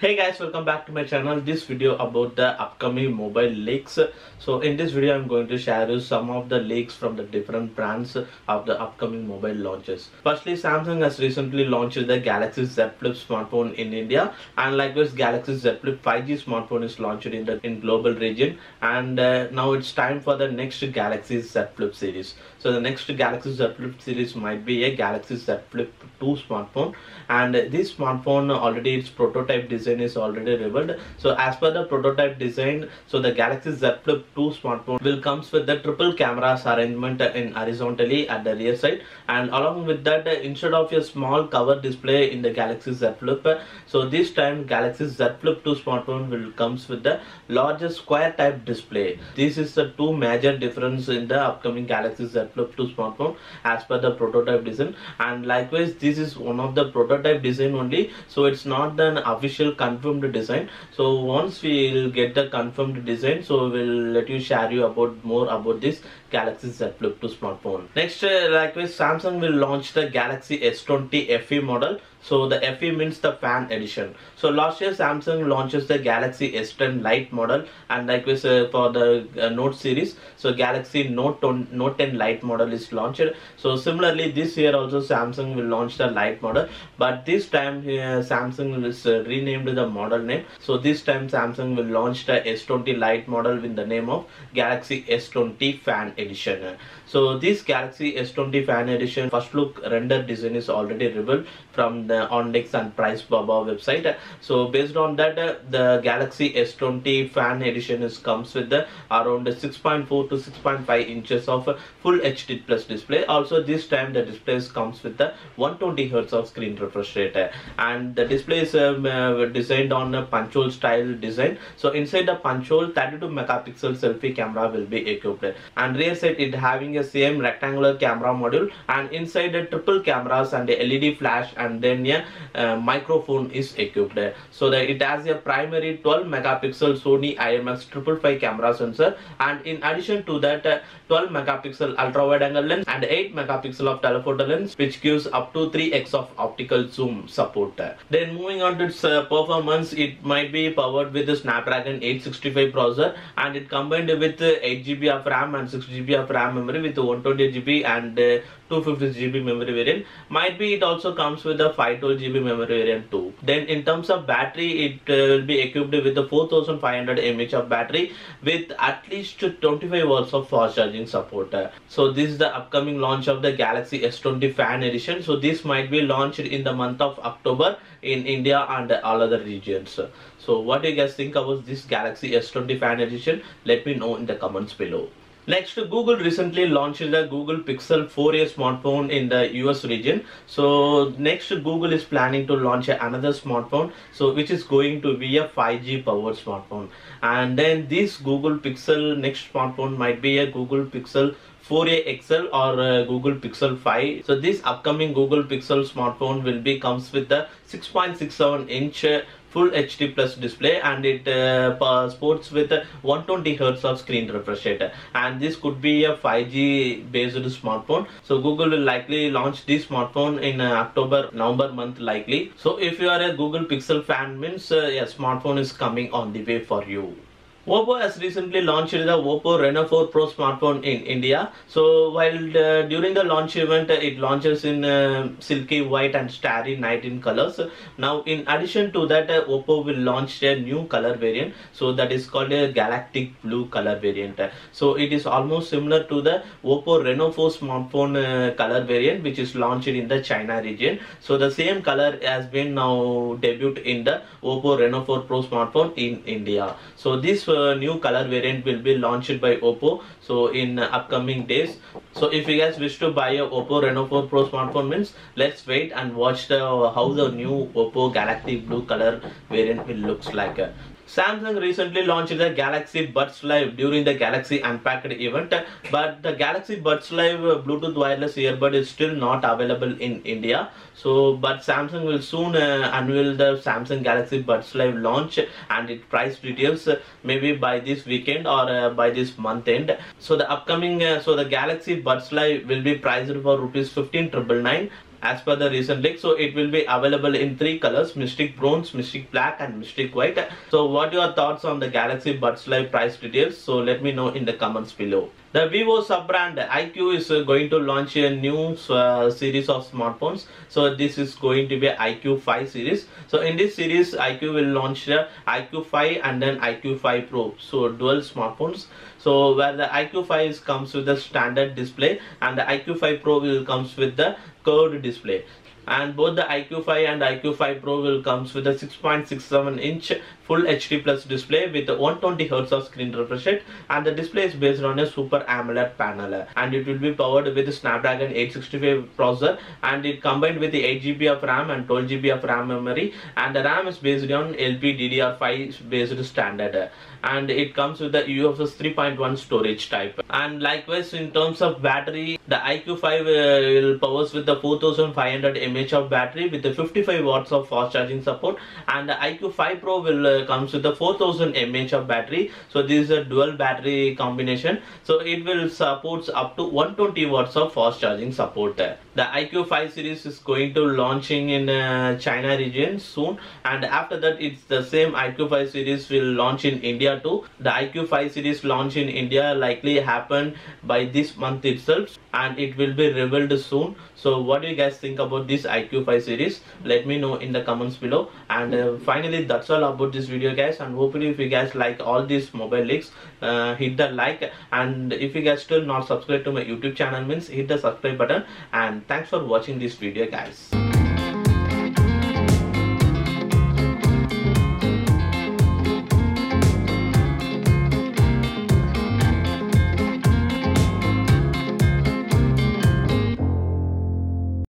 Hey guys, welcome back to my channel. This video about the upcoming mobile leaks. So in this video, I'm going to share you some of the leaks from the different brands of the upcoming mobile launches. Firstly, Samsung has recently launched the Galaxy Z Flip smartphone in India, and likewise, Galaxy Z Flip 5G smartphone is launched in the in global region. And uh, now it's time for the next Galaxy Z Flip series. So the next Galaxy Z Flip series might be a Galaxy Z Flip 2 smartphone, and this smartphone already its prototype design is already revealed. So as per the prototype design, so the Galaxy Z Flip 2 smartphone will comes with the triple cameras arrangement in horizontally at the rear side and along with that instead of a small cover display in the Galaxy Z Flip, so this time Galaxy Z Flip 2 smartphone will comes with the largest square type display. This is the two major difference in the upcoming Galaxy Z Flip 2 smartphone as per the prototype design. And likewise this is one of the prototype design only. So it's not an official confirmed design. So once we'll get the confirmed design so we'll let you share you about more about this galaxy z flip 2 smartphone. Next uh, likewise samsung will launch the galaxy s20 fe model so the FE means the fan edition. So last year Samsung launches the Galaxy S10 Lite model and likewise uh, for the uh, Note series. So Galaxy Note 10, Note 10 Lite model is launched. So similarly this year also Samsung will launch the Lite model. But this time uh, Samsung is uh, renamed the model name. So this time Samsung will launch the S20 Lite model with the name of Galaxy S20 Fan Edition. So this Galaxy S20 Fan Edition first look render design is already revealed from the OnLeaks and Pricebaba website. So based on that, uh, the Galaxy S20 Fan Edition is comes with the around 6.4 to 6.5 inches of full HD plus display. Also this time the display comes with the 120 hertz of screen refresh rate, and the display is um, uh, designed on a punch hole style design. So inside the punch hole, 32 megapixel selfie camera will be equipped, and rear side it having a same rectangular camera module, and inside the triple cameras and the LED flash, and then a uh, microphone is equipped. So that it has a primary 12 megapixel Sony IMX 555 camera sensor. And in addition to that uh, 12 megapixel ultra wide angle lens and 8 megapixel of telephoto lens which gives up to 3x of optical zoom support. Then moving on to its uh, performance it might be powered with the Snapdragon 865 processor and it combined with 8 GB of RAM and 6 GB of RAM memory with 120 GB and uh, 250 GB memory variant. Might be it also comes with a 512 GB memory variant too then in terms of battery it uh, will be equipped with the 4500 mAh of battery with at least 25 watts of fast charging support. So this is the upcoming launch of the Galaxy S20 fan edition. So this might be launched in the month of October in India and all other regions. So what do you guys think about this Galaxy S20 fan edition? Let me know in the comments below Next, Google recently launched the Google Pixel 4a smartphone in the US region. So next, Google is planning to launch another smartphone, so which is going to be a 5G powered smartphone. And then this Google Pixel next smartphone might be a Google Pixel 4a XL or uh, Google Pixel 5. So this upcoming Google Pixel smartphone will be comes with the 6.67 inch full HD plus display and it uh, sports with 120 hertz of screen refresh rate. And this could be a 5G based smartphone. So Google will likely launch this smartphone in uh, October November month likely. So if you are a Google Pixel fan means uh, yeah smartphone is coming on the way for you Oppo has recently launched the Oppo Reno 4 Pro smartphone in India. So while uh, during the launch event, it launches in uh, silky white and starry night in colors. Now, in addition to that, uh, Oppo will launch a new color variant. So that is called a galactic blue color variant. So it is almost similar to the Oppo Reno 4 smartphone uh, color variant, which is launched in the China region. So the same color has been now debuted in the Oppo Reno 4 Pro smartphone in India. So this uh, new color variant will be launched by Oppo so in upcoming days. So if you guys wish to buy a Oppo Reno 4 Pro smartphone means let's wait and watch the how the new Oppo Galaxy Blue color variant will looks like Samsung recently launched the Galaxy Buds Live during the Galaxy Unpacked event, but the Galaxy Buds Live Bluetooth wireless earbud is still not available in India. So, but Samsung will soon uh, unveil the Samsung Galaxy Buds Live launch and its price details uh, maybe by this weekend or uh, by this month end. So, the upcoming, uh, so the Galaxy Buds Live will be priced for rupees 15 nine as per the recent leak. So it will be available in three colors: Mystic Bronze, Mystic Black, and Mystic White. So what are your thoughts on the Galaxy Buds Live price details? So let me know in the comments below. The Vivo sub-brand iQOO is going to launch a new uh, series of smartphones. So this is going to be iQOO 5 series. So in this series, iQOO will launch the iQOO 5 and then iQOO 5 Pro. So dual smartphones. So where the iQOO 5 comes with the standard display and the iQOO 5 Pro will comes with the curved display and both the iQOO5 and iQOO5 Pro will comes with a 6.67 inch full HD plus display with 120 Hz of screen refresh rate. And the display is based on a super AMOLED panel. And it will be powered with Snapdragon 865 processor and it combined with the 8 GB of RAM and 12 GB of RAM memory. And the RAM is based on LPDDR5 based standard. And it comes with the UFS 3.1 storage type. And likewise in terms of battery the iQOO5 uh, will powers with the 4500 mAh of battery with the 55 watts of fast charging support. And the iQOO5 Pro will uh, comes with the 4000 mAh of battery. So this is a dual battery combination. So it will supports up to 120 watts of fast charging support the iQOO5 series is going to launching in uh, China region soon. And after that it's the same iQOO5 series will launch in India too. The iQOO5 series launch in India likely happen by this month itself. And it will be revealed soon. So what do you guys think about this iQOO5 series. Let me know in the comments below. And uh, finally that's all about this video guys. And hopefully if you guys like all these mobile leaks uh, hit the like. And if you guys still not subscribed to my youtube channel means hit the subscribe button. And thanks for watching this video guys